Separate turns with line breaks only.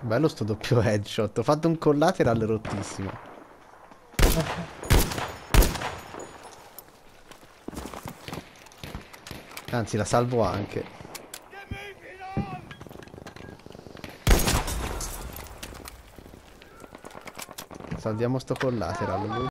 Bello sto doppio headshot. Ho fatto un collateral rottissimo. Anzi, la salvo anche. Salviamo sto collateral.